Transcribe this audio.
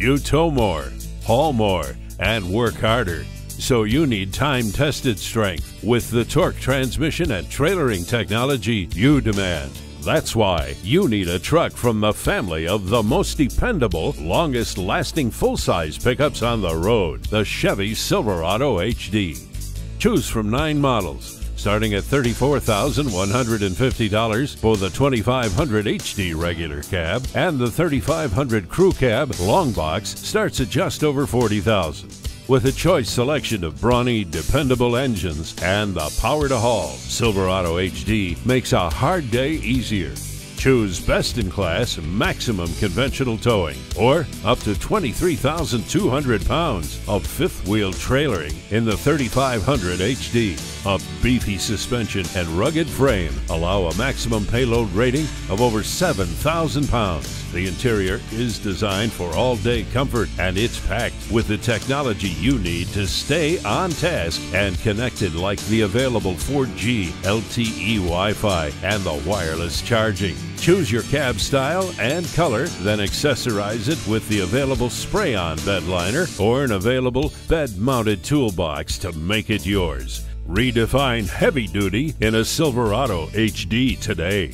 You tow more, haul more, and work harder. So you need time tested strength with the torque transmission and trailering technology you demand. That's why you need a truck from the family of the most dependable, longest lasting full size pickups on the road the Chevy Silverado HD. Choose from nine models starting at $34,150 for the 2500 HD regular cab, and the 3500 crew cab long box starts at just over 40,000 With a choice selection of brawny, dependable engines and the power to haul, Silverado HD makes a hard day easier. Choose best in class maximum conventional towing or up to 23,200 pounds of fifth wheel trailering in the 3500 HD. A beefy suspension and rugged frame allow a maximum payload rating of over 7,000 pounds. The interior is designed for all day comfort and it's packed with the technology you need to stay on task and connected like the available 4G LTE Wi Fi and the wireless charging. Choose your cab style and color, then accessorize it with the available spray on bed liner or an available bed mounted toolbox to make it yours. Redefine heavy duty in a Silverado HD today.